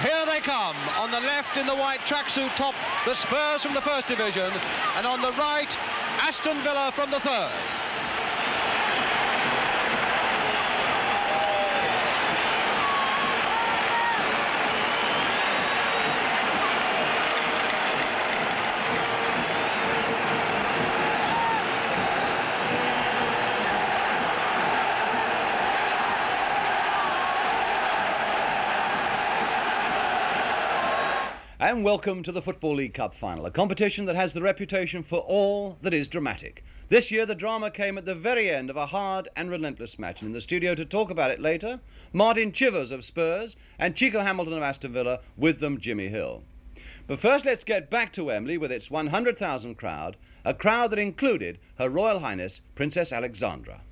here they come. On the left in the white tracksuit top, the Spurs from the first division, and on the right, Aston Villa from the third. And welcome to the Football League Cup final, a competition that has the reputation for all that is dramatic. This year, the drama came at the very end of a hard and relentless match. And in the studio to talk about it later, Martin Chivers of Spurs and Chico Hamilton of Aston Villa, with them Jimmy Hill. But first, let's get back to Wembley with its 100,000 crowd, a crowd that included Her Royal Highness Princess Alexandra.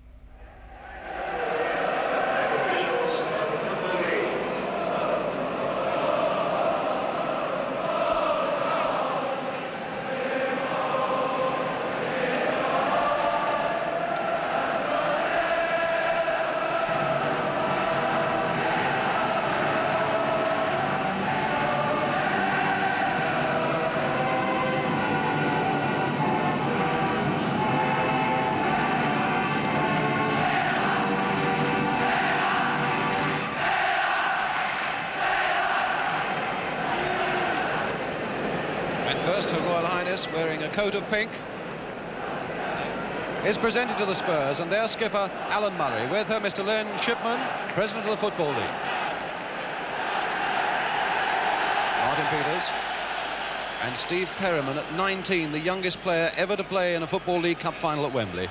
Coat of pink is presented to the Spurs and their skipper Alan Mullery with her Mr Len Shipman, President of the Football League. Martin Peters and Steve Perryman at 19, the youngest player ever to play in a Football League Cup final at Wembley.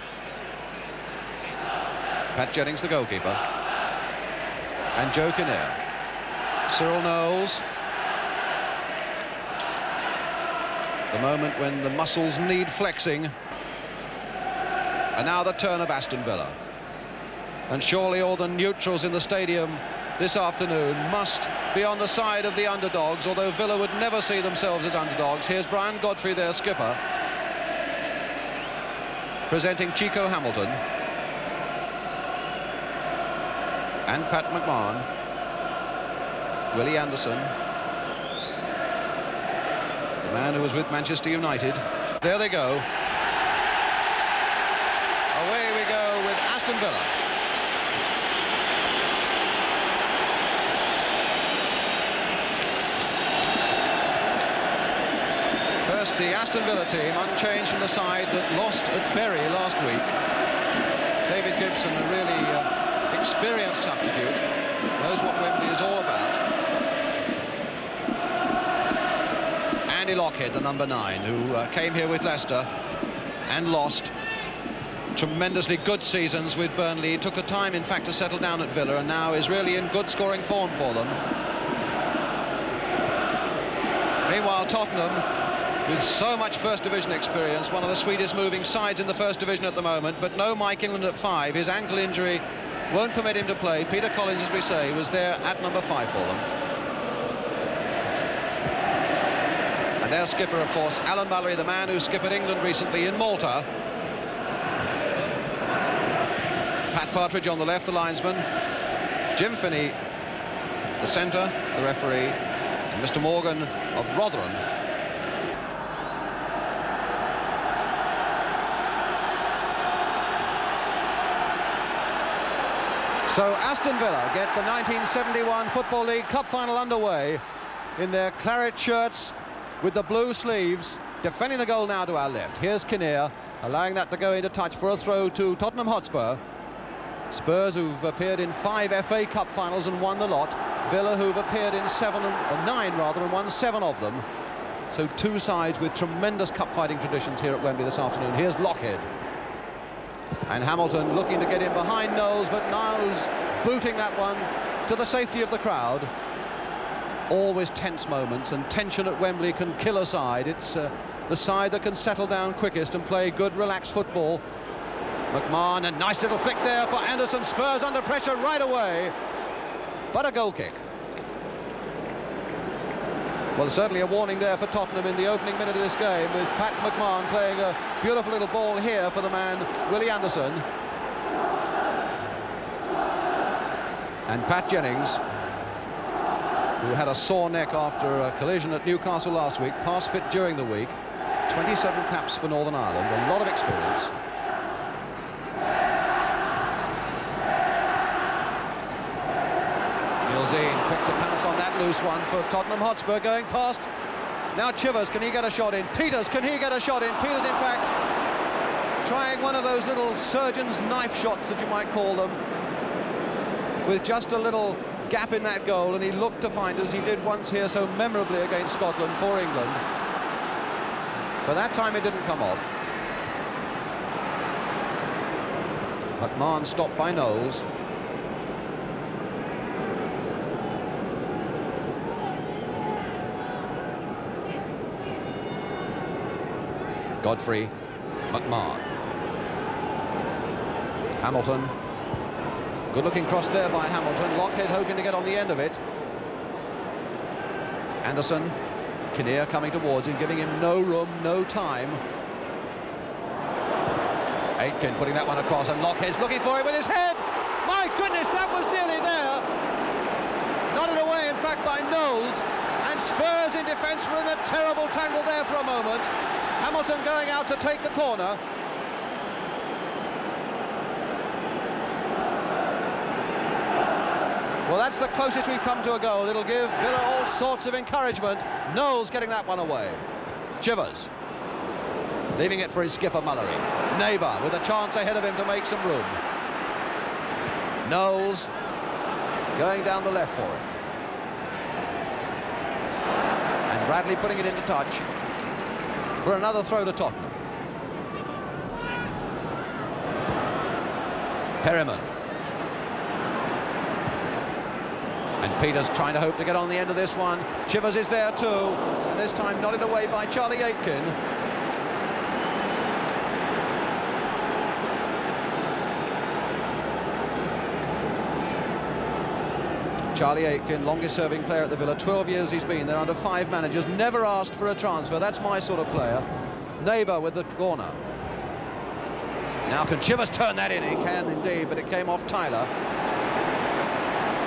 Pat Jennings, the goalkeeper. And Joe Kinnear. Cyril Knowles The moment when the muscles need flexing. And now the turn of Aston Villa. And surely all the neutrals in the stadium this afternoon must be on the side of the underdogs, although Villa would never see themselves as underdogs. Here's Brian Godfrey, their skipper, presenting Chico Hamilton and Pat McMahon, Willie Anderson, man who was with Manchester United. There they go. Away we go with Aston Villa. First, the Aston Villa team, unchanged from the side that lost at Bury last week. David Gibson, a really uh, experienced substitute, knows what Wembley is all about. Andy Lochhead, the number nine, who uh, came here with Leicester and lost tremendously good seasons with Burnley. Took a time, in fact, to settle down at Villa and now is really in good scoring form for them. Meanwhile, Tottenham, with so much First Division experience, one of the sweetest moving sides in the First Division at the moment, but no Mike England at five. His ankle injury won't permit him to play. Peter Collins, as we say, was there at number five for them. And their skipper, of course, Alan Mullery, the man who skippered England recently in Malta. Pat Partridge on the left, the linesman. Jim Finney, the centre, the referee, and Mr Morgan of Rotherham. So Aston Villa get the 1971 Football League Cup final underway in their claret shirts with the blue sleeves, defending the goal now to our left. Here's Kinnear, allowing that to go into touch for a throw to Tottenham Hotspur. Spurs, who've appeared in five FA Cup finals and won the lot. Villa, who've appeared in seven, or nine rather, and won seven of them. So two sides with tremendous cup fighting traditions here at Wembley this afternoon. Here's Lochhead. And Hamilton looking to get in behind Knowles, but Knowles booting that one to the safety of the crowd. Always tense moments, and tension at Wembley can kill a side. It's uh, the side that can settle down quickest and play good, relaxed football. McMahon, a nice little flick there for Anderson. Spurs under pressure right away, but a goal kick. Well, certainly a warning there for Tottenham in the opening minute of this game with Pat McMahon playing a beautiful little ball here for the man, Willie Anderson. And Pat Jennings who had a sore neck after a collision at Newcastle last week, pass fit during the week, 27 caps for Northern Ireland, a lot of experience. Gilzean quick to pounce on that loose one for Tottenham Hotspur going past. Now Chivers, can he get a shot in? Peters, can he get a shot in? Peters, in fact, trying one of those little surgeon's knife shots that you might call them with just a little gap in that goal and he looked to find as he did once here so memorably against Scotland for England. But that time it didn't come off. McMahon stopped by Knowles. Godfrey McMahon Hamilton Good looking cross there by Hamilton. Lochhead hoping to get on the end of it. Anderson, Kinnear coming towards him, giving him no room, no time. Aitken putting that one across, and Lochhead's looking for it with his head. My goodness, that was nearly there. Nodded away, in fact, by Knowles. And Spurs in defence were in a terrible tangle there for a moment. Hamilton going out to take the corner. Well, that's the closest we've come to a goal. It'll give Villa all sorts of encouragement. Knowles getting that one away. Chivers leaving it for his skipper Mullery. Neighbour with a chance ahead of him to make some room. Knowles going down the left for him. And Bradley putting it into touch for another throw to Tottenham. Perryman And Peters trying to hope to get on the end of this one. Chivers is there too, and this time nodded away by Charlie Aitken. Charlie Aitken, longest serving player at the Villa, 12 years he's been there under five managers, never asked for a transfer, that's my sort of player. Neighbour with the corner. Now can Chivers turn that in? He can indeed, but it came off Tyler.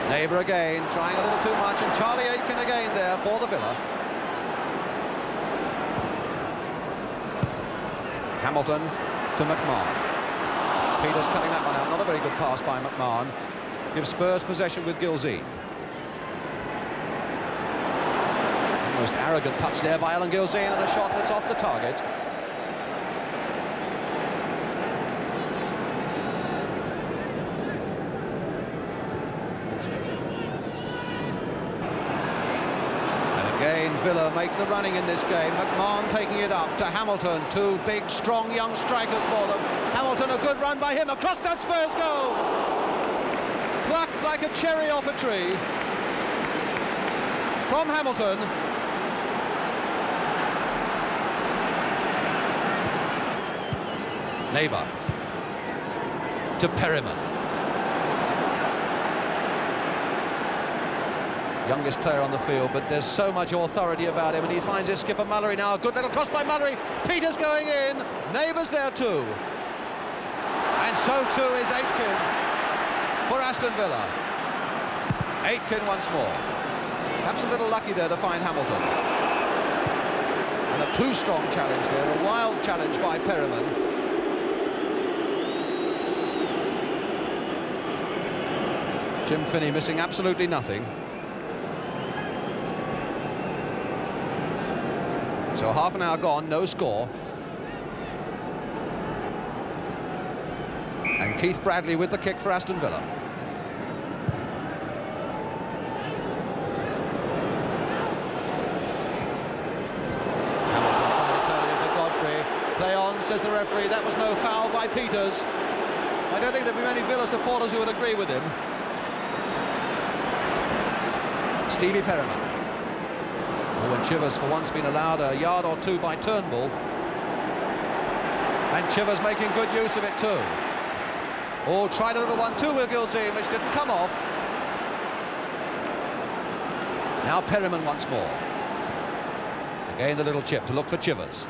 Neighbour again, trying a little too much, and Charlie Aitken again there for the Villa. Hamilton to McMahon. Peters cutting that one out, not a very good pass by McMahon. Gives Spurs possession with Gilzean. Almost arrogant touch there by Alan Gilzean and a shot that's off the target. Villa make the running in this game. McMahon taking it up to Hamilton. Two big, strong young strikers for them. Hamilton, a good run by him across that Spurs goal. Plucked like a cherry off a tree. From Hamilton. Neighbour. To Perryman. Youngest player on the field, but there's so much authority about him, and he finds his skipper Mullery now. A good little cross by Mullery. Peters going in. Neighbours there too. And so too is Aitken for Aston Villa. Aitken once more. Perhaps a little lucky there to find Hamilton. And a too-strong challenge there, a wild challenge by Perryman. Jim Finney missing absolutely nothing. So half an hour gone, no score. And Keith Bradley with the kick for Aston Villa. Hamilton trying to turn for Godfrey. Play on, says the referee. That was no foul by Peters. I don't think there'll be many Villa supporters who would agree with him. Stevie Perryman. When Chivers for once been allowed a yard or two by Turnbull. And Chivers making good use of it too. Oh, tried a little one too with Gilzean, which didn't come off. Now Perryman once more. Again the little chip to look for Chivers.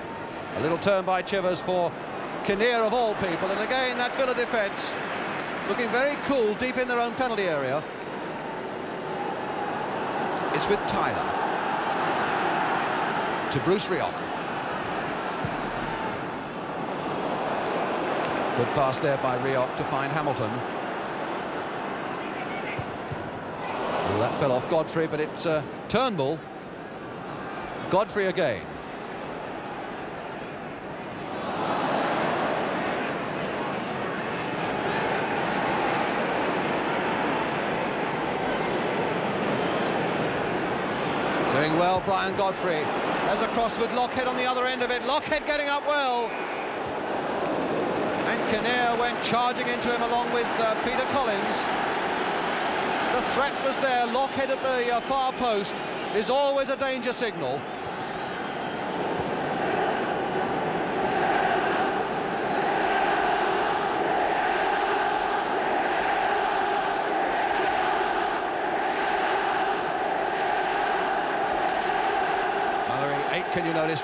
A little turn by Chivers for Kinnear of all people. And again that Villa defence looking very cool deep in their own penalty area. It's with Tyler. To Bruce Rioch. Good pass there by Rioch to find Hamilton. Oh, that fell off Godfrey, but it's uh, Turnbull. Godfrey again. Doing well, Brian Godfrey. There's a cross with Lochhead on the other end of it. Lochhead getting up well. And Kinnear went charging into him along with uh, Peter Collins. The threat was there. Lochhead at the uh, far post is always a danger signal.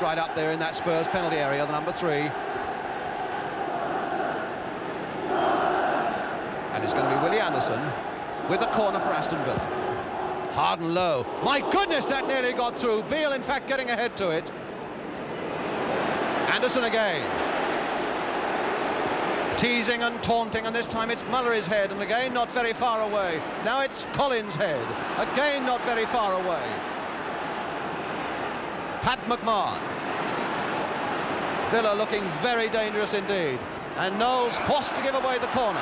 Right up there in that Spurs penalty area, the number three. And it's going to be Willie Anderson with the corner for Aston Villa. Hard and low. My goodness, that nearly got through. Beale, in fact, getting ahead to it. Anderson again. Teasing and taunting, and this time it's Mullery's head, and again not very far away. Now it's Collins' head, again not very far away. Pat McMahon. Villa looking very dangerous indeed. And Knowles forced to give away the corner.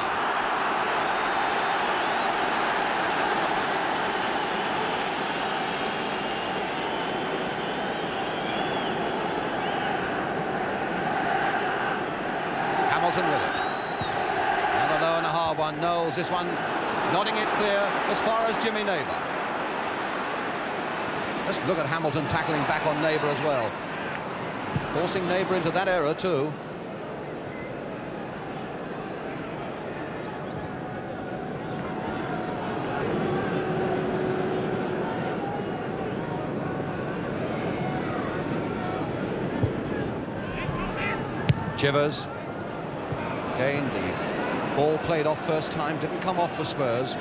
Hamilton with it. Another low and a hard one. Knowles, this one nodding it clear as far as Jimmy Neighbour. Let's look at Hamilton tackling back on Neighbour as well. Forcing Neighbour into that error too. Chivers. Again, the ball played off first time, didn't come off for Spurs.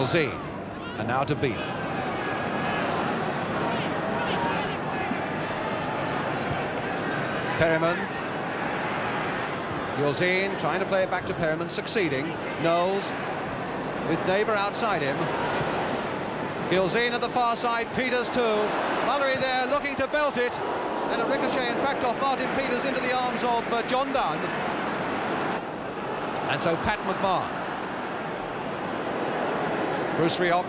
And now to Beale. Perryman. Gilzean trying to play it back to Perryman, succeeding. Knowles with Neighbour outside him. Gilzean at the far side, Peters too. Mullery there looking to belt it. And a ricochet, in fact, off Martin Peters into the arms of uh, John Dunn. And so Pat McMahon Bruce Rioch.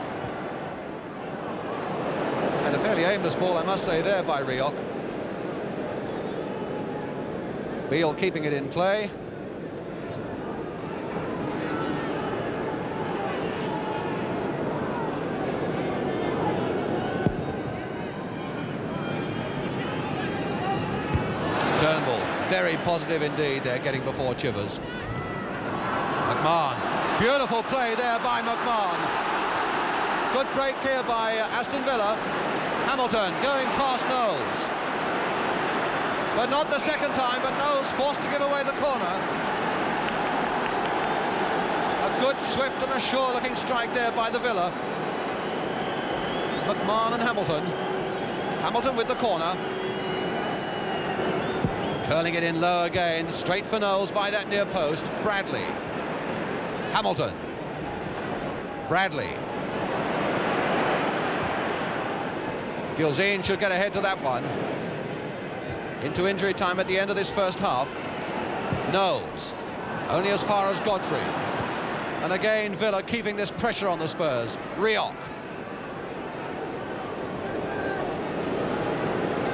And a fairly aimless ball, I must say, there by Rioch. Beale keeping it in play. Turnbull, very positive indeed They're getting before Chivers. McMahon, beautiful play there by McMahon. Good break here by uh, Aston Villa. Hamilton going past Knowles. But not the second time, but Knowles forced to give away the corner. A good, swift and a sure-looking strike there by the Villa. McMahon and Hamilton. Hamilton with the corner. Curling it in low again, straight for Knowles by that near post. Bradley. Hamilton. Bradley. Gilzean should get ahead to that one. Into injury time at the end of this first half. Knowles, only as far as Godfrey. And again, Villa keeping this pressure on the Spurs. Rioch.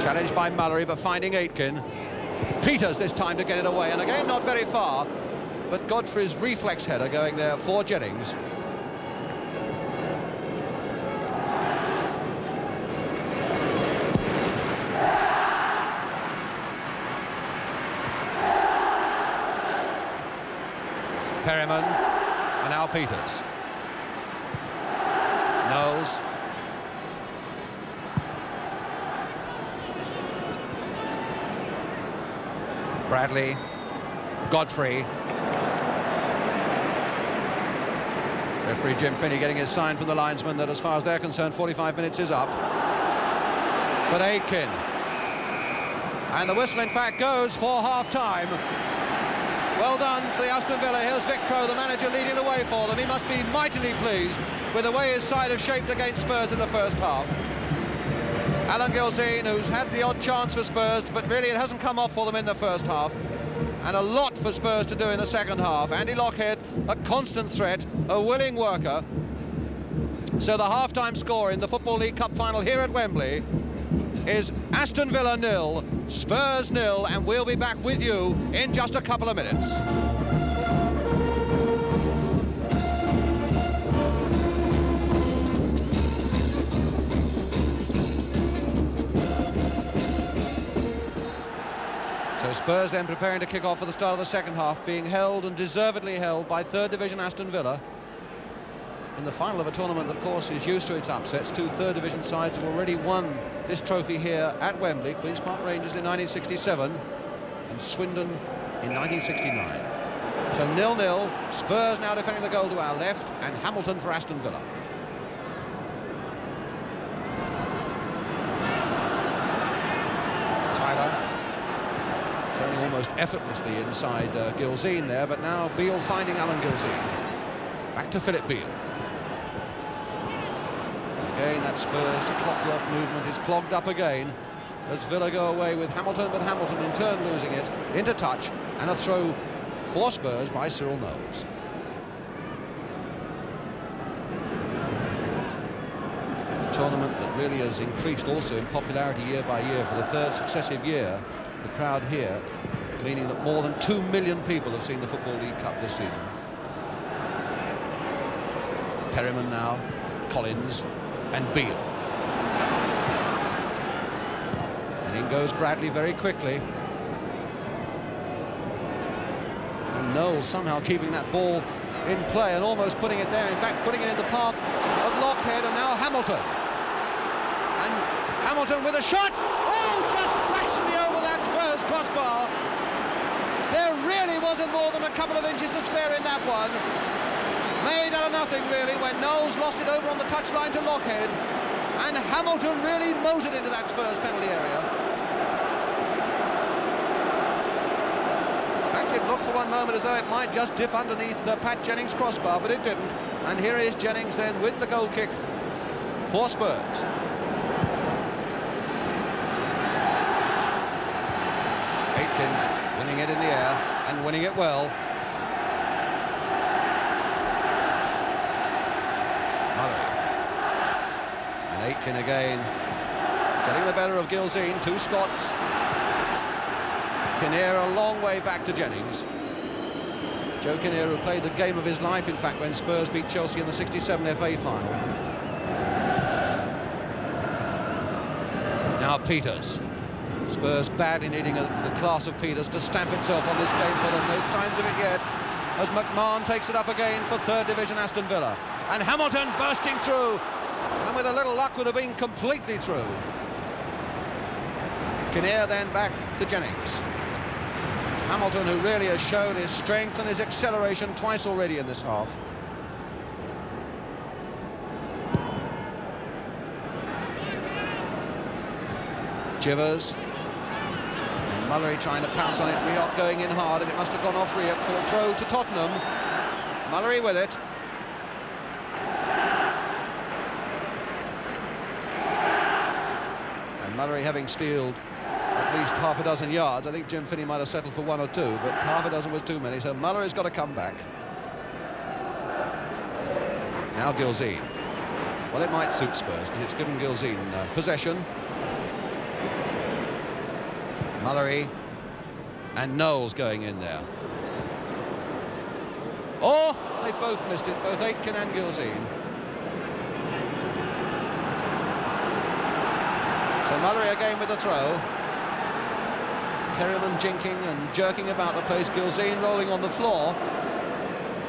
Challenged by Mullery, but finding Aitken. Peters this time to get it away, and again not very far, but Godfrey's reflex header going there for Jennings. Perryman, and now Peters. Knowles. Bradley. Godfrey. Referee Jim Finney getting his sign from the linesman that as far as they're concerned 45 minutes is up. But Aitken. And the whistle in fact goes for half-time. Well done for the Aston Villa. Here's Vic Crowe, the manager, leading the way for them. He must be mightily pleased with the way his side have shaped against Spurs in the first half. Alan Gilzean, who's had the odd chance for Spurs, but really it hasn't come off for them in the first half. And a lot for Spurs to do in the second half. Andy Lochhead, a constant threat, a willing worker. So the half-time score in the Football League Cup final here at Wembley is Aston Villa nil, Spurs nil, and we'll be back with you in just a couple of minutes. So Spurs then preparing to kick off for the start of the second half, being held and deservedly held by third division Aston Villa. In the final of a tournament that, of course, is used to its upsets, two third division sides have already won this trophy here at Wembley, Queen's Park Rangers in 1967 and Swindon in 1969. So nil-nil, Spurs now defending the goal to our left and Hamilton for Aston Villa. Tyler turning almost effortlessly inside uh, Gilzean there, but now Beale finding Alan Gilzean. Back to Philip Beale. Again, that Spurs clockwork movement is clogged up again as Villa go away with Hamilton, but Hamilton in turn losing it into touch and a throw for Spurs by Cyril Knowles. A tournament that really has increased also in popularity year by year for the third successive year. The crowd here, meaning that more than two million people have seen the Football League Cup this season. Perryman now, Collins, and Beale. And in goes Bradley very quickly. And Knowles somehow keeping that ball in play and almost putting it there, in fact putting it in the path of Lochhead and now Hamilton. And Hamilton with a shot! Oh, just fractionally over that Spurs crossbar. There really wasn't more than a couple of inches to spare in that one made out of nothing really when Knowles lost it over on the touchline to Lochhead and Hamilton really motored into that Spurs penalty area. In fact, it looked for one moment as though it might just dip underneath the Pat Jennings crossbar, but it didn't. And here is Jennings then with the goal kick for Spurs. Aitken winning it in the air and winning it well. Mullery. Aitken again getting the better of Gilzean, two Scots. Kinnear a long way back to Jennings. Joe Kinnear who played the game of his life, in fact, when Spurs beat Chelsea in the 67 FA final. Now Peters. Spurs badly needing a, the class of Peters to stamp itself on this game for them. No signs of it yet as McMahon takes it up again for third division Aston Villa. And Hamilton bursting through and with a little luck would have been completely through. Kinnear then back to Jennings. Hamilton who really has shown his strength and his acceleration twice already in this half. Chivers. Mullery trying to pounce on it. Rioch going in hard, and it must have gone off Rioch for a throw to Tottenham. Mullery with it. Mullery having stealed at least half a dozen yards. I think Jim Finney might have settled for one or two, but half a dozen was too many, so Mullery's got to come back. Now Gilzean. Well, it might suit Spurs, because it's given Gilzean uh, possession. Mullery and Knowles going in there. Oh, they both missed it, both Aitken and Gilzean. So again with the throw. Perryman jinking and jerking about the place. Gilzean rolling on the floor.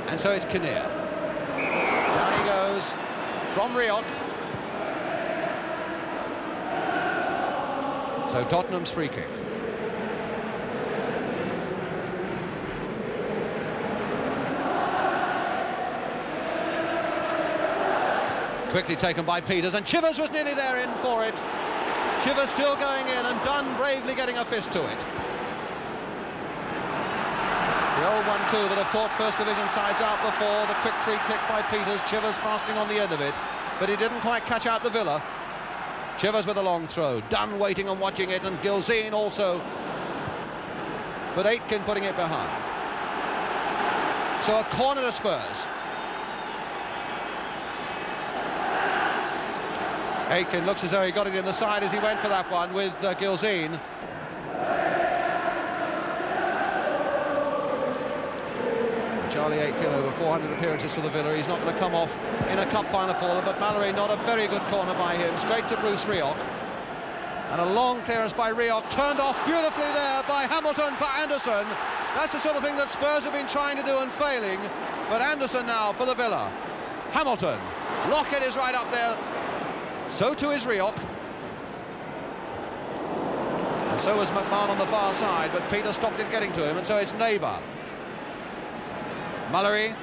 And so it's Kinnear. Down he goes from Rioch. So Tottenham's free kick. Quickly taken by Peters, and Chivers was nearly there in for it. Chivers still going in, and Dunn bravely getting a fist to it. The old one, too, that have caught First Division sides out before. The quick free kick by Peters. Chivers fasting on the end of it, but he didn't quite catch out the Villa. Chivers with a long throw. Dunn waiting and watching it, and Gilzean also. But Aitken putting it behind. So a corner to Spurs. Aitken looks as though he got it in the side as he went for that one with uh, Gilzean. Charlie Aitken over 400 appearances for the Villa. He's not going to come off in a cup final for but Mullery not a very good corner by him. Straight to Bruce Rioch. And a long clearance by Rioch, turned off beautifully there by Hamilton for Anderson. That's the sort of thing that Spurs have been trying to do and failing. But Anderson now for the Villa. Hamilton. Lochhead is right up there. So too is Rioch. And so was McMahon on the far side, but Peter stopped it getting to him, and so it's Neighbour. Mullery.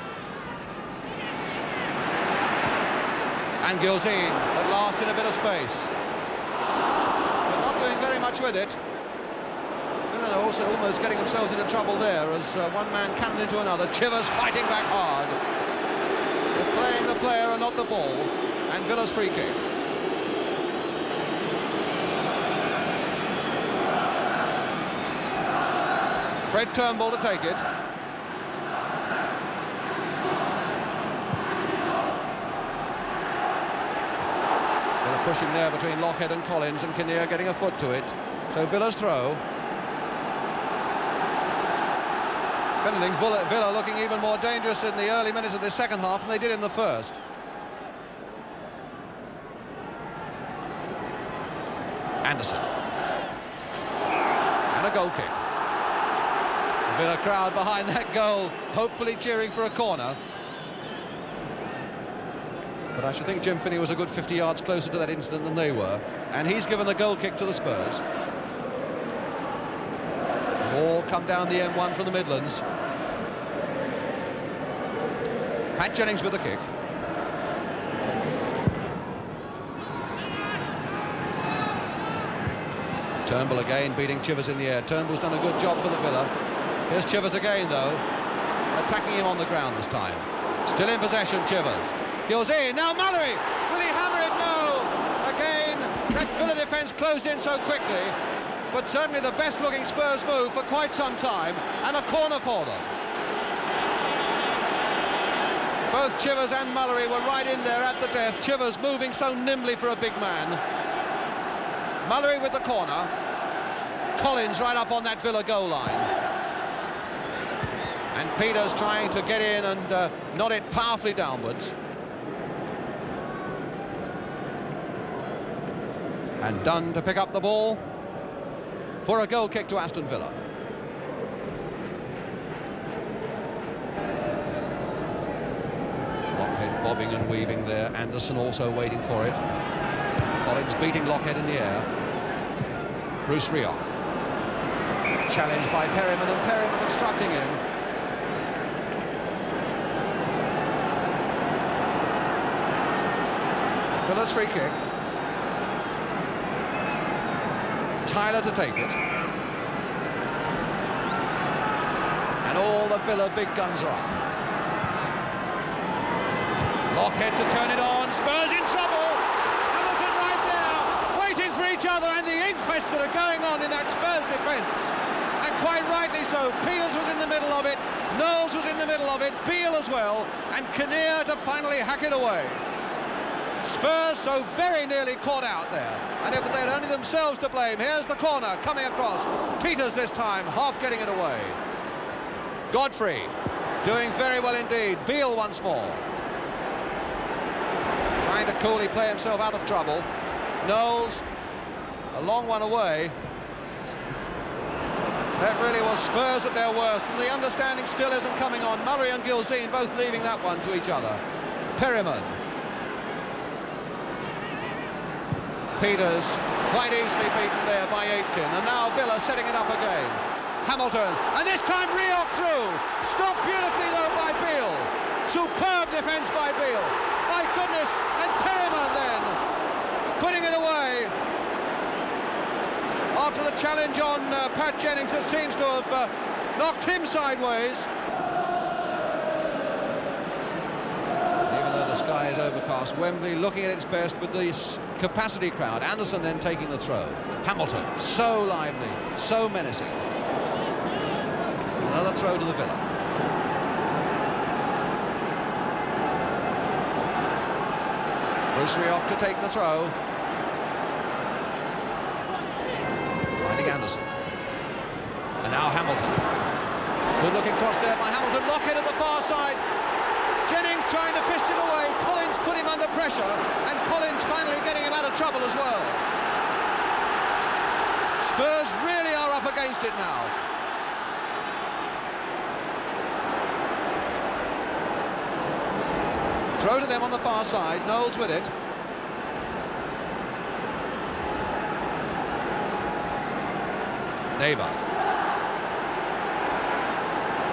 And Gilzean, at last in a bit of space. But not doing very much with it. Villa also almost getting themselves into trouble there as uh, one man cannon into another. Chivers fighting back hard. They're playing the player and not the ball. And Villa's free kick. Fred Turnbull to take it. Villa pushing there between Lochhead and Collins and Kinnear getting a foot to it. So Villa's throw. If anything, Villa looking even more dangerous in the early minutes of the second half than they did in the first. Anderson. And a goal kick. Villa crowd behind that goal, hopefully cheering for a corner. But I should think Jim Finney was a good 50 yards closer to that incident than they were. And he's given the goal kick to the Spurs. Ball come down the M1 from the Midlands. Pat Jennings with the kick. Turnbull again beating Chivers in the air. Turnbull's done a good job for the Villa. Here's Chivers again, though. Attacking him on the ground this time. Still in possession, Chivers. Gilzean. now Mullery! Will he hammer it? No! Again, that Villa defence closed in so quickly. But certainly the best-looking Spurs move for quite some time, and a corner for them. Both Chivers and Mullery were right in there at the death. Chivers moving so nimbly for a big man. Mullery with the corner. Collins right up on that Villa goal line. Peters trying to get in and uh, nod it powerfully downwards. And Dunn to pick up the ball for a goal kick to Aston Villa. Lochhead bobbing and weaving there. Anderson also waiting for it. Collins beating Lochhead in the air. Bruce Rioch. Challenged by Perryman and Perryman obstructing him. Villa's free kick. Tyler to take it. And all the Villa big guns are up. Lochhead to turn it on. Spurs in trouble. Hamilton right there, waiting for each other, and the inquests that are going on in that Spurs defence. And quite rightly so. Peters was in the middle of it. Knowles was in the middle of it. Beale as well. And Kinnear to finally hack it away. Spurs so very nearly caught out there. And it, they're only themselves to blame. Here's the corner coming across. Peters this time, half getting it away. Godfrey doing very well indeed. Beale once more. Trying to coolly play himself out of trouble. Knowles, a long one away. That really was Spurs at their worst, and the understanding still isn't coming on. Murray and Gilzean both leaving that one to each other. Perryman. Peters quite easily beaten there by Aitken, and now Villa setting it up again. Hamilton, and this time Rioch through. Stopped beautifully though by Beale. Superb defence by Beale. My goodness! And Perryman then putting it away after the challenge on uh, Pat Jennings that seems to have uh, knocked him sideways. Even though the sky is overcast, Wembley looking at its best with this capacity crowd. Anderson then taking the throw. Hamilton, so lively, so menacing. Another throw to the Villa. Bruce Rioch to take the throw. Finding Anderson. And now Hamilton. Good looking cross there by Hamilton. Lochhead at the far side. Jennings trying to fist it away. Collins put him under pressure. And Collins finally getting him out of trouble as well. Spurs really are up against it now. Throw to them on the far side. Knowles with it. Neighbour.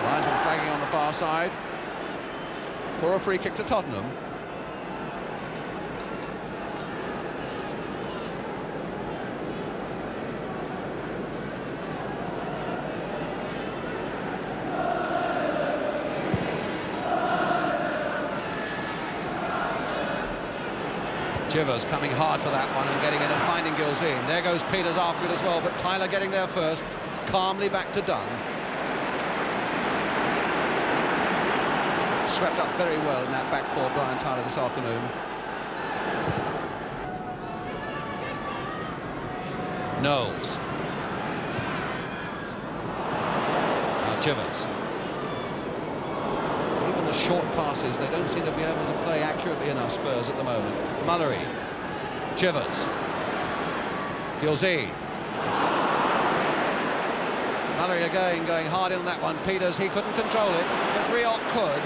Linesman flagging on the far side for a free kick to Tottenham. Chivers coming hard for that one and getting it and finding Gilzean. There goes Peters after it as well, but Tyler getting there first. Calmly back to Dunn. Swept up very well in that back four, Brian Tyler, this afternoon. Knowles. Now Chivers. Short passes, they don't seem to be able to play accurately enough, Spurs, at the moment. Mullery. Chivers. Gilzean. Mullery again going hard in on that one. Peters, he couldn't control it, but Rioch could.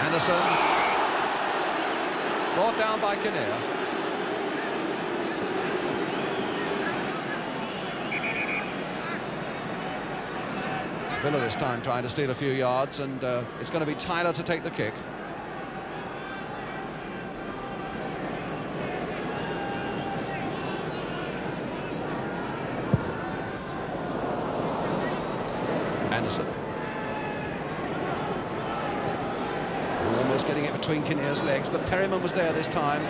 Anderson. Brought down by Kinnear. Villa this time trying to steal a few yards, and uh, it's going to be Tyler to take the kick. Anderson. Almost getting it between Kinnear's legs, but Perryman was there this time.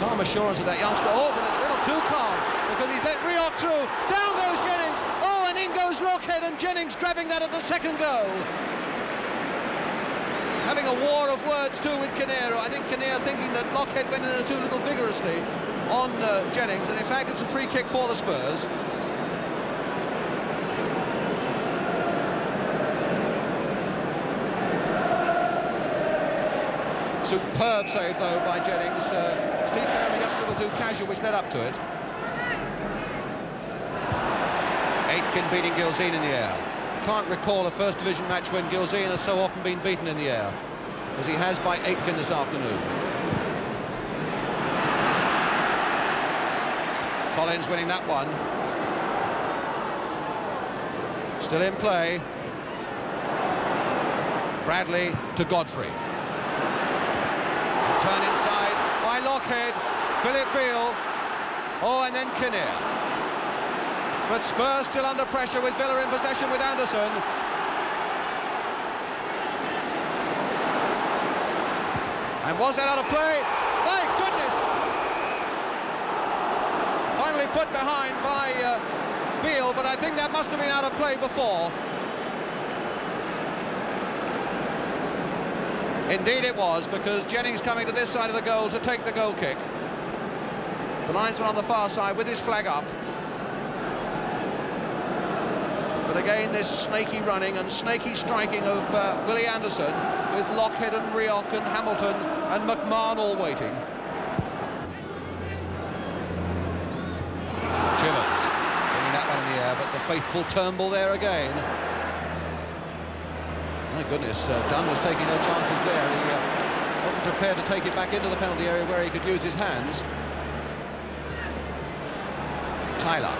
Calm assurance of that youngster. Oh, but a little too calm because he's let Rioch through. Down goes Jennings. Oh, goes Lochhead, and Jennings grabbing that at the second goal. Having a war of words too with Kinnear. I think Kinnear thinking that Lochhead went in a too little vigorously on uh, Jennings, and in fact it's a free kick for the Spurs. Superb save, though, by Jennings. Uh, Steve Perryman just a little too casual, which led up to it. Aitken beating Gilzean in the air. Can't recall a First Division match when Gilzean has so often been beaten in the air, as he has by Aitken this afternoon. Collins winning that one. Still in play. Bradley to Godfrey. Turn inside by Lochhead, Philip Beale. Oh, and then Kinnear. But Spurs still under pressure with Villa in possession with Anderson. And was that out of play? My goodness! Finally put behind by uh, but I think that must have been out of play before. Indeed it was, because Jennings coming to this side of the goal to take the goal kick. The linesman on the far side with his flag up. But again, this snaky running and snaky striking of uh, Willie Anderson with Lochhead and Rioch and Hamilton and McMahon all waiting. Chivers bringing that one in the air, but the faithful Turnbull there again. My goodness, uh, Dunn was taking no chances there. He uh, wasn't prepared to take it back into the penalty area where he could use his hands. Tyler.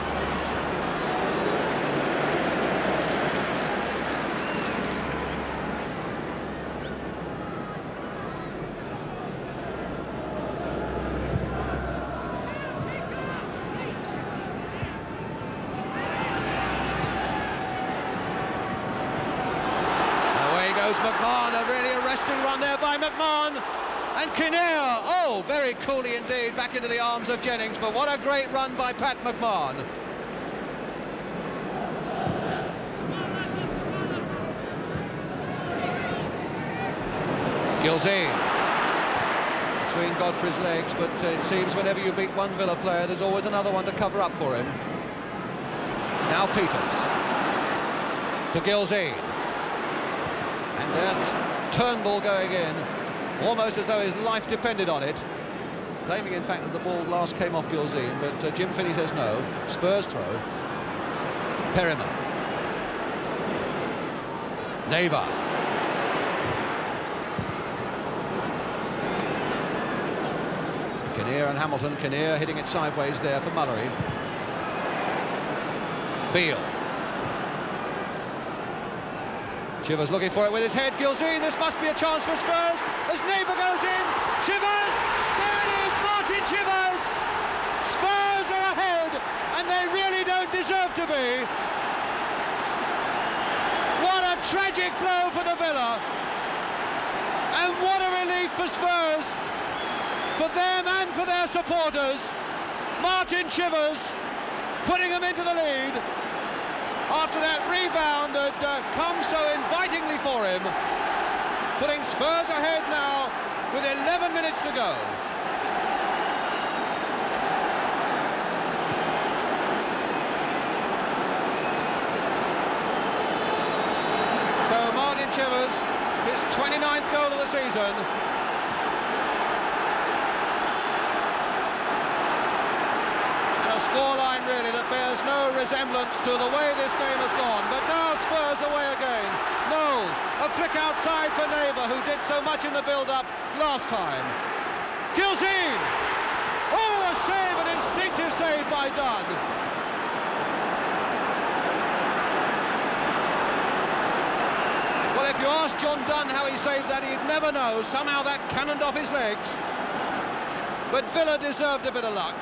blistering run there by McMahon. And Kinnear, oh, very coolly indeed, back into the arms of Jennings. But what a great run by Pat McMahon. Gilzean between Godfrey's legs, but uh, it seems whenever you beat one Villa player, there's always another one to cover up for him. Now Peters to Gilzean. And there's Turnbull going in, almost as though his life depended on it. Claiming, in fact, that the ball last came off Gilzean, but uh, Jim Finney says no. Spurs throw. Perryman. Neighbour. Kinnear and Hamilton. Kinnear hitting it sideways there for Mullery. Beal. Chivers looking for it with his head. Gilzean, this must be a chance for Spurs. As Neighbour goes in. Chivers! There it is, Martin Chivers! Spurs are ahead, and they really don't deserve to be. What a tragic blow for the Villa. And what a relief for Spurs. For them and for their supporters. Martin Chivers putting them into the lead after that rebound had uh, come so invitingly for him. Putting Spurs ahead now with 11 minutes to go. So Martin Chivers, his 29th goal of the season, scoreline really that bears no resemblance to the way this game has gone. But now Spurs away again. Knowles, a flick outside for Neighbour, who did so much in the build-up last time. Gilzean! Oh, a save, an instinctive save by Dunn. Well, if you ask John Dunn how he saved that, he'd never know. Somehow that cannoned off his legs. But Villa deserved a bit of luck.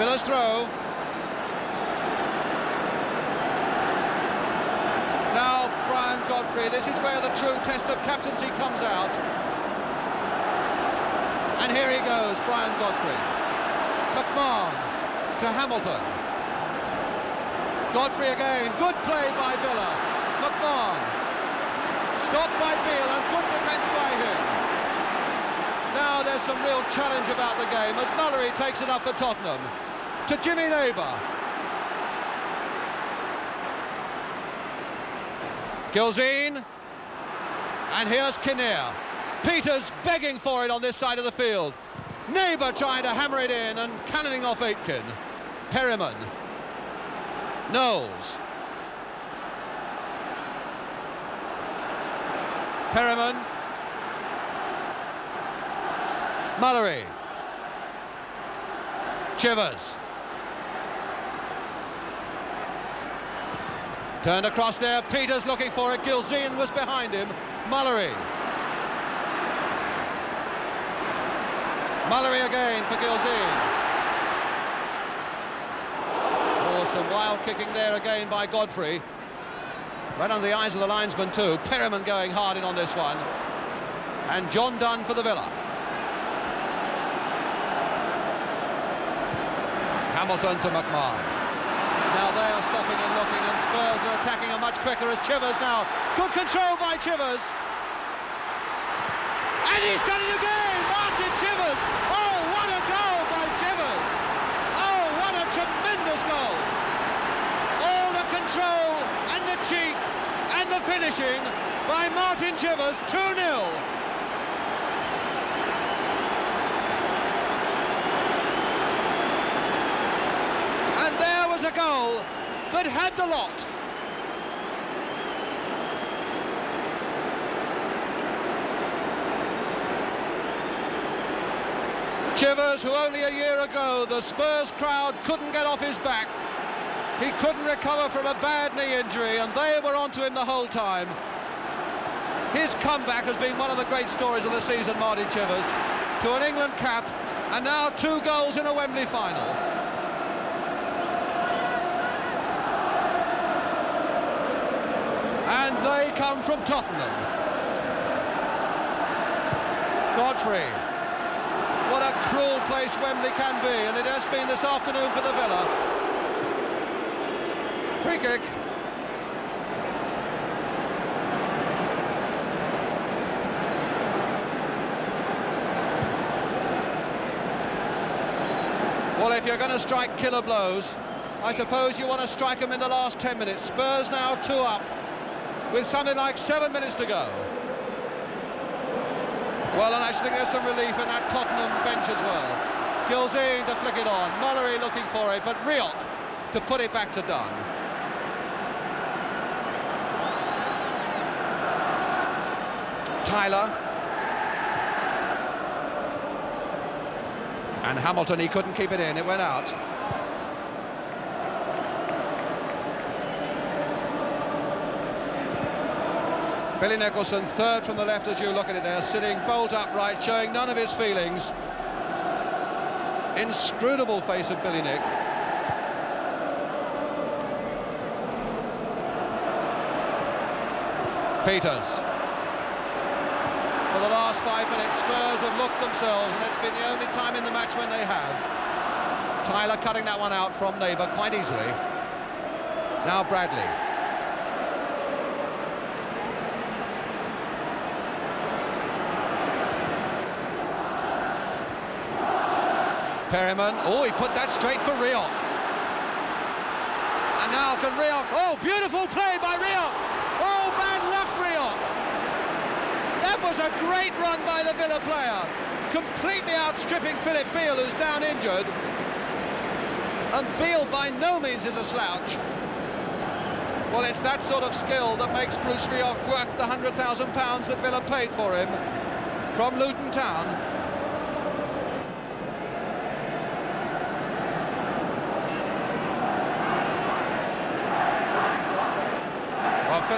Villa's throw. Now Brian Godfrey, this is where the true test of captaincy comes out. And here he goes, Brian Godfrey. McMahon to Hamilton. Godfrey again, good play by Villa. McMahon. Stopped by Beal and good defence by him. Now there's some real challenge about the game as Mullery takes it up for Tottenham to Jimmy Neighbour. Gilzean. And here's Kinnear. Peters begging for it on this side of the field. Neighbour trying to hammer it in and cannoning off Aitken. Perryman. Knowles. Perryman. Mullery. Chivers. Turned across there, Peters looking for it, Gilzean was behind him, Mullery. Mullery again for Gilzean. Oh, some wild kicking there again by Godfrey. Right under the eyes of the linesman too. Perryman going hard in on this one. And John Dunn for the Villa. Hamilton to McMahon. Are stopping and looking, and Spurs are attacking them much quicker as Chivers now. Good control by Chivers. And he's done it again! Martin Chivers! Oh, what a goal by Chivers! Oh, what a tremendous goal! All the control and the cheek and the finishing by Martin Chivers, 2-0. a goal that had the lot. Chivers, who only a year ago the Spurs crowd couldn't get off his back. He couldn't recover from a bad knee injury and they were onto him the whole time. His comeback has been one of the great stories of the season, Martin Chivers, to an England cap and now two goals in a Wembley final. And they come from Tottenham. Godfrey. What a cruel place Wembley can be, and it has been this afternoon for the Villa. Free kick. Well, if you're going to strike killer blows, I suppose you want to strike them in the last 10 minutes. Spurs now two up with something like seven minutes to go. Well, and I think there's some relief in that Tottenham bench as well. Gilzean to flick it on, Mullery looking for it, but Rioch to put it back to Dunn. Tiler And Hamilton, he couldn't keep it in, it went out. Billy Nicholson, third from the left as you look at it there, sitting bolt upright, showing none of his feelings. Inscrutable face of Billy Nick. Peters for the last five minutes, Spurs have looked themselves, and it's been the only time in the match when they have. Tiler cutting that one out from Neighbour quite easily. Now Bradley. Perryman, oh, he put that straight for Rioch. And now can Rioch, oh, beautiful play by Rioch. Oh, bad luck, Rioch. That was a great run by the Villa player, completely outstripping Philip Beal, who's down injured. And Beal by no means is a slouch. Well, it's that sort of skill that makes Bruce Rioch worth the £100,000 that Villa paid for him from Luton Town.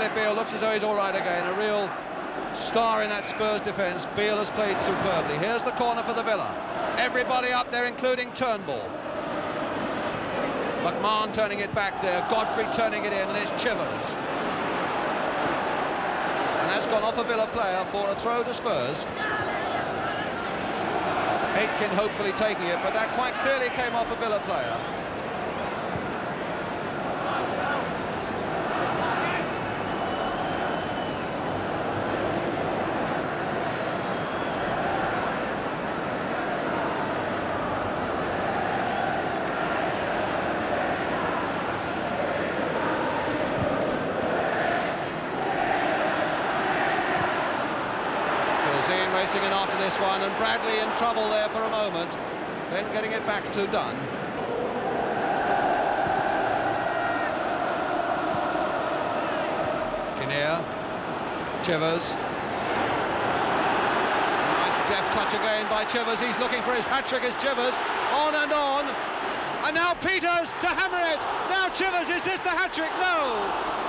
Beal looks as though he's all right again, a real star in that Spurs defence. Beal has played superbly. Here's the corner for the Villa. Everybody up there, including Turnbull. McMahon turning it back there, Godfrey turning it in, and it's Chivers. And that's gone off a Villa player for a throw to Spurs. Aitken hopefully taking it, but that quite clearly came off a Villa player. Racing in after this one, and Bradley in trouble there for a moment, then getting it back to Dunn. Kinnear, Chivers. Nice deft touch again by Chivers. He's looking for his hat-trick as Chivers. On and on. And now Peters to hammer it. Now Chivers, is this the hat-trick? No.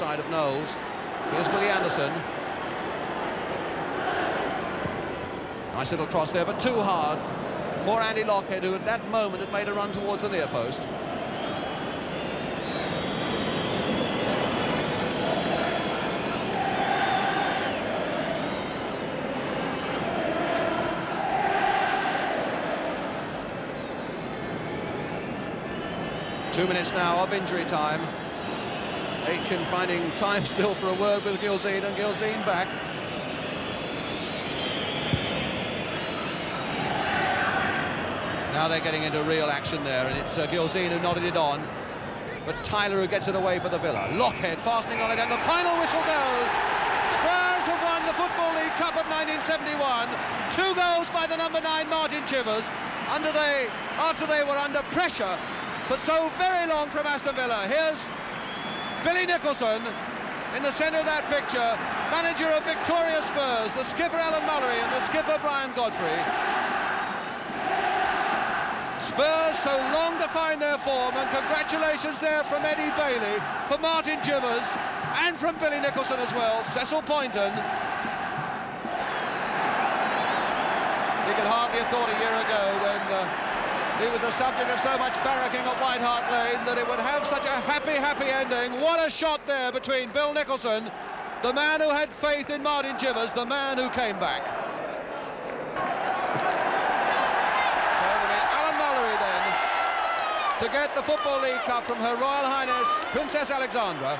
Side of Knowles. Here's Willie Anderson. Nice little cross there, but too hard for Andy Lochhead, who at that moment had made a run towards the near post. Two minutes now of injury time. Aitken finding time still for a word with Gilzean and Gilzean back. Now they're getting into real action there, and it's uh, Gilzean who nodded it on. But Tiler who gets it away for the Villa. Lochhead fastening on it, and the final whistle goes. Spurs have won the Football League Cup of 1971. Two goals by the number nine, Martin Chivers, under they, after they were under pressure for so very long from Aston Villa. Here's Billy Nicholson in the centre of that picture, manager of Victoria Spurs, the skipper Alan Mullery and the skipper Brian Godfrey. Spurs so long to find their form and congratulations there from Eddie Bailey, for Martin Chivers and from Billy Nicholson as well, Cecil Poynton. could hardly have thought a year ago when uh, he was the subject of so much barracking at White Hart Lane that it would have such a happy, happy ending. What a shot there between Bill Nicholson, the man who had faith in Martin Chivers, the man who came back. So it'll be Alan Mullery then to get the Football League Cup from Her Royal Highness Princess Alexandra.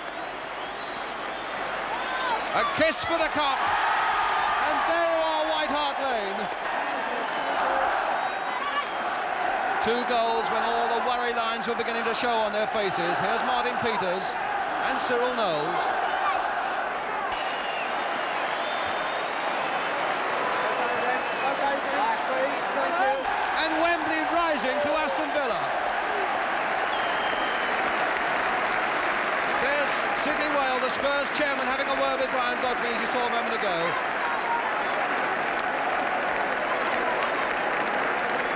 A kiss for the cup. And there you are, White Hart Lane. Two goals when all the worry lines were beginning to show on their faces. Here's Martin Peters and Cyril Knowles. And Wembley rising to Aston Villa. There's Sidney Wale, the Spurs chairman, having a word with Brian Godfrey, as you saw a moment ago.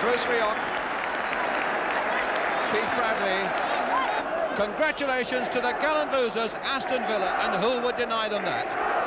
Bruce Rioch. Keith Bradley. Congratulations to the gallant losers, Aston Villa, and who would deny them that?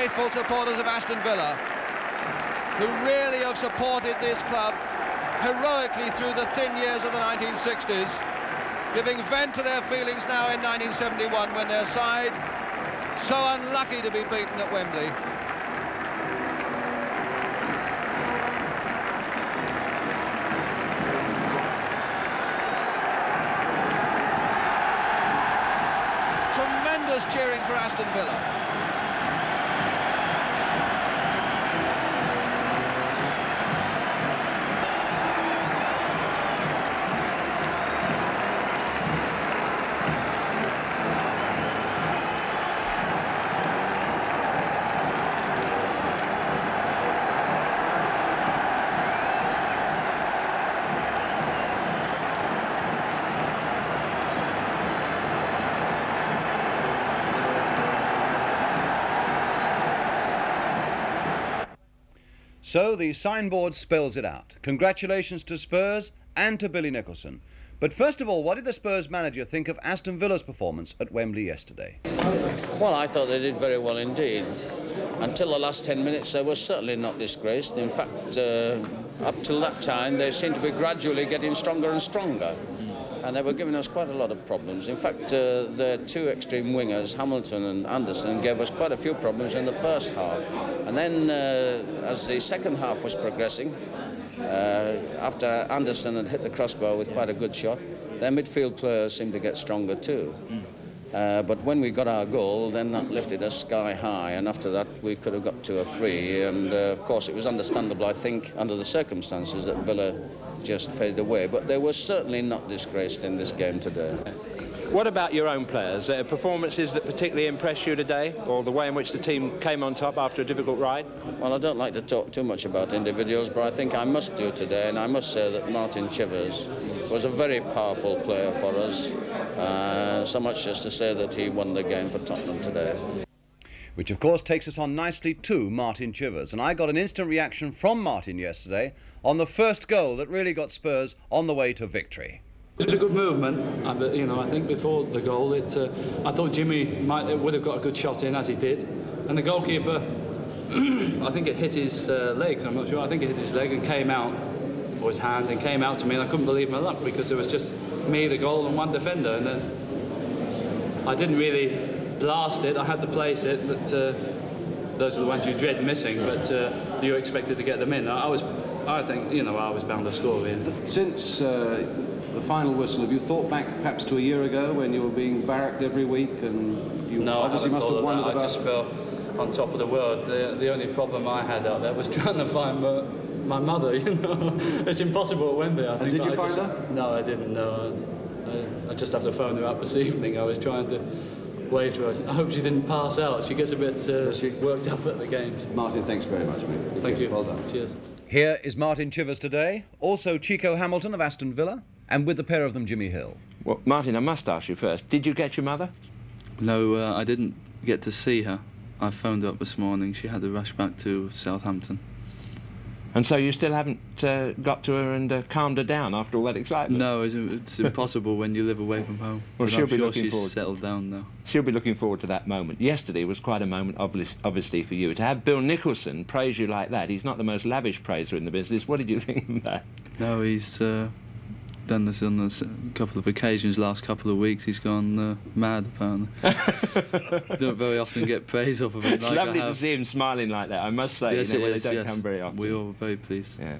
Faithful supporters of Aston Villa, who really have supported this club heroically through the thin years of the 1960s, giving vent to their feelings now in 1971 when their side, so unlucky to be beaten at Wembley, tremendous cheering for Aston Villa. So the signboard spells it out. Congratulations to Spurs and to Billy Nicholson. But first of all, what did the Spurs manager think of Aston Villa's performance at Wembley yesterday? Well, I thought they did very well indeed. Until the last 10 minutes, they were certainly not disgraced. In fact, uh, up till that time, they seemed to be gradually getting stronger and stronger and they were giving us quite a lot of problems. In fact, uh, the two extreme wingers, Hamilton and Anderson, gave us quite a few problems in the first half. And then, uh, as the second half was progressing, uh, after Anderson had hit the crossbar with quite a good shot, their midfield players seemed to get stronger too. Uh, but when we got our goal, then that lifted us sky high, and after that we could have got two or three. And uh, of course, it was understandable, I think, under the circumstances that Villa just faded away. But they were certainly not disgraced in this game today. What about your own players? Uh, performances that particularly impressed you today, or the way in which the team came on top after a difficult ride? Well, I don't like to talk too much about individuals, but I think I must do today, and I must say that Martin Chivers was a very powerful player for us. Uh, so much as to say that he won the game for Tottenham today which of course takes us on nicely to Martin Chivers. And I got an instant reaction from Martin yesterday on the first goal that really got Spurs on the way to victory. It was a good movement, you know. I think before the goal, it, uh, I thought Jimmy might would have got a good shot in as he did, and the goalkeeper, I think it hit his uh, legs. I'm not sure. I think it hit his leg and came out, or his hand, and came out to me, and I couldn't believe my luck because it was just me, the goal, and one defender, and then I didn't really blast it. I had to place it, but uh, those are the ones you dread missing. But uh, you expected to get them in. I was, I think, you know, I was bound to score. in. Since uh, the final whistle, have you thought back perhaps to a year ago when you were being barracked every week and you no, obviously must have wondered about? I just felt, on top of the world. The, the only problem I had out there was trying to find my, my mother. You know, it's impossible at Wembley. I think. did you I find just, her? No, I didn't. No, I, I just have to phone her up this evening. I was trying to wave to her. I hope she didn't pass out. She gets a bit uh, she? worked up at the games. Martin, thanks very much, mate. Thank you. Well done. Cheers. Here is Martin Chivers today, also Chico Hamilton of Aston Villa, and with the pair of them, Jimmy Hill. Well, Martin, I must ask you first. Did you get your mother? No, uh, I didn't get to see her. I phoned her up this morning. She had to rush back to Southampton. And so you still haven't uh, got to her and uh, calmed her down after all that excitement? No, it's, it's impossible when you live away from home. Well, she'll I'm be sure looking she's forward- settled down now. She'll be looking forward to that moment. Yesterday was quite a moment, obviously, for you. To have Bill Nicholson praise you like that, he's not the most lavish praiser in the business. What did you think of that? No, he's uh, done this on a couple of occasions last couple of weeks. He's gone uh, mad, apparently. don't very often get praise off of him. It's like lovely to see him smiling like that, I must say. Yes, you know, it is, they don't yes. come very often. We all were very pleased. Yeah.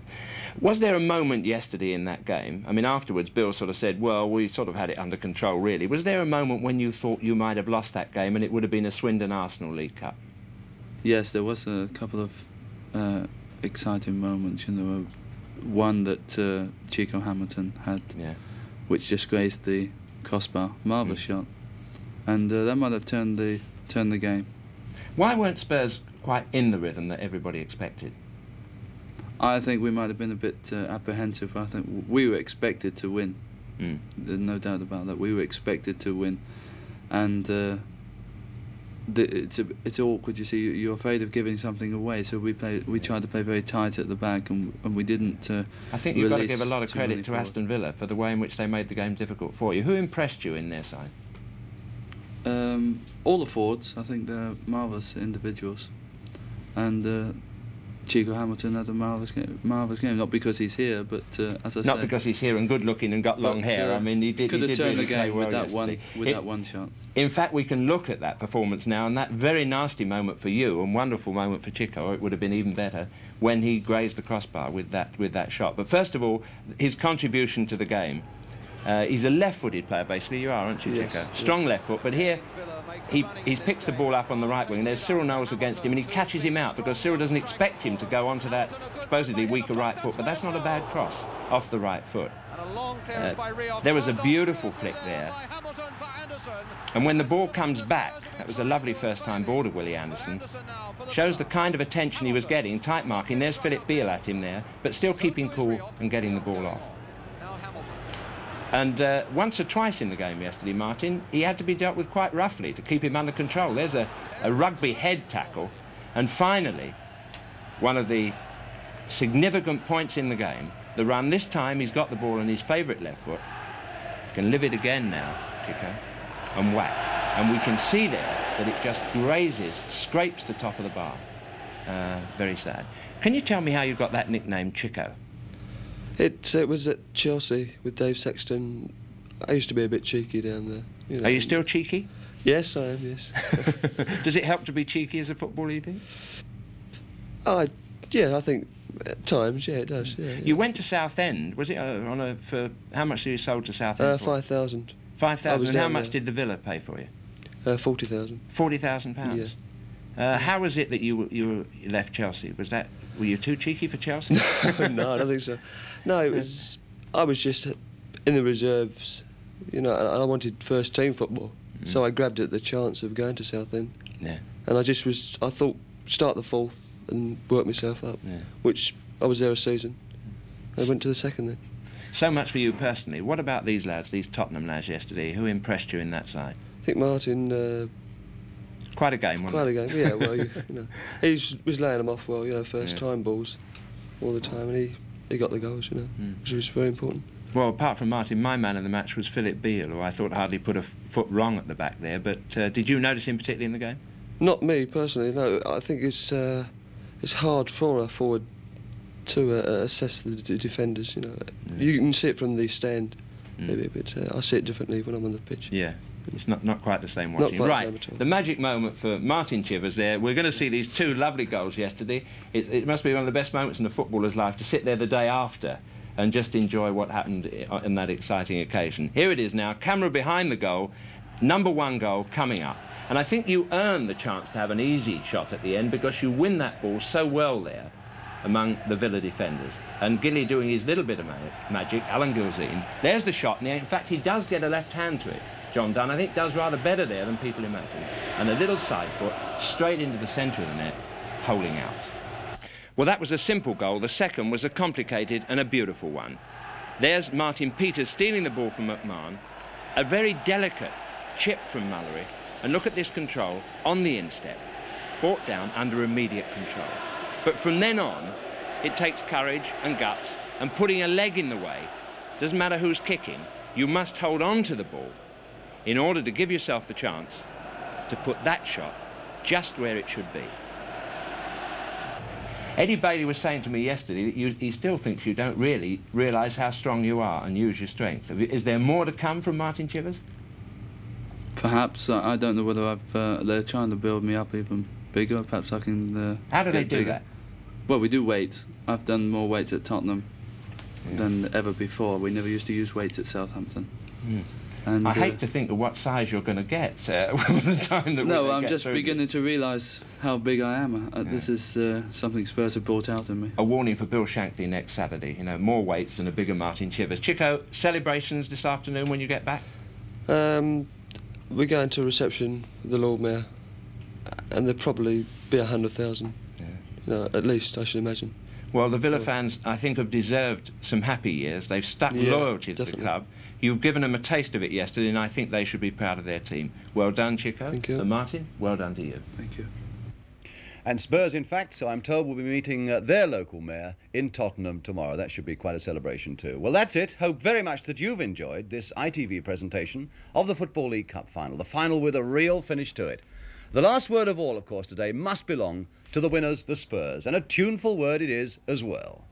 Was there a moment yesterday in that game? I mean, afterwards, Bill sort of said, well, we sort of had it under control, really. Was there a moment when you thought you might have lost that game and it would have been a Swindon Arsenal League Cup? Yes, there was a couple of uh, exciting moments. You know, one that uh, Chico Hamilton had, Yeah. which just grazed the crossbar, marvellous shot, and uh, that might have turned the turned the game. Why weren't Spurs quite in the rhythm that everybody expected? I think we might have been a bit uh, apprehensive. I think we were expected to win. Mm. There's no doubt about that. We were expected to win, and uh, the, it's a, it's awkward. You see, You- you're afraid of giving something away, so we play. We tried to play very tight at the back, and and we didn't. Uh, I think you've got to give a lot of credit to. Aston Villa for the way in which they made the game difficult for you. Who impressed you in their side? Um, all the forwards, I think they're marvellous individuals, and uh, Chico Hamilton had a marvellous game. Marvellous game, not because he's here, but uh, as I Not said, because he's here and good looking and got long but, hair. uh, I mean, he did. could he have did turned really the game well with that one with It- that one shot. In fact, we can look at that performance now, and that very nasty moment for you, and wonderful moment for Chico. It would have been even better when he grazed the crossbar with that with that shot. But first of all, his contribution to the game. Uh, he's a left-footed player, basically. You are, aren't you, Yes, Chico? yes. Strong left foot, but here he he picks the ball up on the right wing. And there's Cyril Knowles against him, and he catches him out because Cyril doesn't expect him to go onto that supposedly weaker right foot. But that's not a bad cross off the right foot. And a long clearance Uh, there was a beautiful flick there. Hamilton for Anderson. And when the ball comes back, that was a lovely first time ball to Willie Anderson. Anderson now for the Shows the kind of attention he was getting, tight marking. There's Philip Beal at him there, but still keeping cool and getting the ball off. And uh, once or twice in the game yesterday, Martin, he had to be dealt with quite roughly to keep him under control. There's a, a rugby head tackle. And finally, one of the significant points in the game, the run. This time he's got the ball on his favourite left foot. Can live it again now, Chico, and whack. And we can see there that it just grazes, scrapes the top of the bar. Uh, very sad. Can you tell me how you got that nickname, Chico? It it was at Chelsea with Dave Sexton. I used to be a bit cheeky down there. You know. Are you still cheeky? Yes, I am. Yes. Does it help to be cheeky as a footballer, you think? I yeah, I think at times yeah, it does. Yeah. You went to Southend. Was it uh, on a for how much did you sold to Southend? uh, five thousand, Five thousand. And how much there. did the Villa pay for you? uh, forty thousand. Forty thousand pounds. Yeah. Uh, how was it that you you left Chelsea? Was that were you too cheeky for Chelsea? no, I don't think so. No, it was. I was just in the reserves, you know, and I wanted first team football, so I grabbed at the chance of going to Southend, yeah. and I just was. I thought start the fourth and work myself up, Yeah. which I was there a season. I went to the second then. So much for you personally. What about these lads, these Tottenham lads yesterday? Who impressed you in that side? I think Martin. Uh, Quite a game, wasn't Quite a game, yeah. Well, you, you know, he was, was laying them off well. You know, first Yeah. time balls all the time, and he, he got the goals. You know, Mm. which was very important. Well, apart from Martin, my man of the match was Philip Beal, who I thought hardly put a foot wrong at the back there. But uh, did you notice him particularly in the game? Not me personally. No, I think it's uh, it's hard for a forward to uh, assess the d- defenders. You know, you can see it from the stand, Mm. maybe, but uh, I see it differently when I'm on the pitch. Yeah. It's not, not quite the same watching. right. same at all. The magic moment for Martin Chivers there. We're going to see these two lovely goals yesterday. It, it must be one of the best moments in a footballer's life to sit there the day after and just enjoy what happened i- on that exciting occasion. Here it is now. Camera behind the goal. Number one goal coming up. And I think you earn the chance to have an easy shot at the end because you win that ball so well there among the Villa defenders. And Gilly doing his little bit of magic, Alan Gilzean, there's the shot, and in fact he does get a left hand to it. John Dunn, I think, does rather better there than people imagine. And a little side foot straight into the centre of the net, holding out. Well, that was a simple goal. The second was a complicated and a beautiful one. There's Martin Peters stealing the ball from McMahon, a very delicate chip from Mullery, and look at this control on the instep, brought down under immediate control. But from then on, it takes courage and guts and putting a leg in the way. Doesn't matter who's kicking, you must hold on to the ball in order to give yourself the chance to put that shot just where it should be. Eddie Bailey was saying to me yesterday that you, he still thinks you don't really realise how strong you are and use your strength. Is there more to come from Martin Chivers? Perhaps. I don't know whether I've... Uh, they're trying to build me up even bigger. Perhaps I can... Uh, how do they do bigger. that? Well, we do weights. I've done more weights at Tottenham yeah. than ever before. We never used to use weights at Southampton. Mm. And, I hate uh, to think of what size you're going to get uh, the time that No, I'm just beginning to realise how big I am. Uh, yeah. This is uh, something Spurs have brought out in me. A warning for Bill Shankly next Saturday. You know, more weights and a bigger Martin Chivers. Chico, celebrations this afternoon when you get back? Um, we're going to a reception with the Lord Mayor, and there'll probably be a hundred thousand. Yeah. You know, at least I should imagine. Well, the Villa fans, I think, have deserved some happy years. They've stuck yeah, loyalty to definitely. the club. You've given them a taste of it yesterday, and I think they should be proud of their team. Well done, Chico. Thank you. And Martin, well done to you. Thank you. And Spurs, in fact, so I'm told, will be meeting uh, their local mayor in Tottenham tomorrow. That should be quite a celebration, too. Well, that's it. Hope very much that you've enjoyed this ITV presentation of the Football League Cup final, the final with a real finish to it. The last word of all, of course, today must belong to the winners, the Spurs, and a tuneful word it is as well.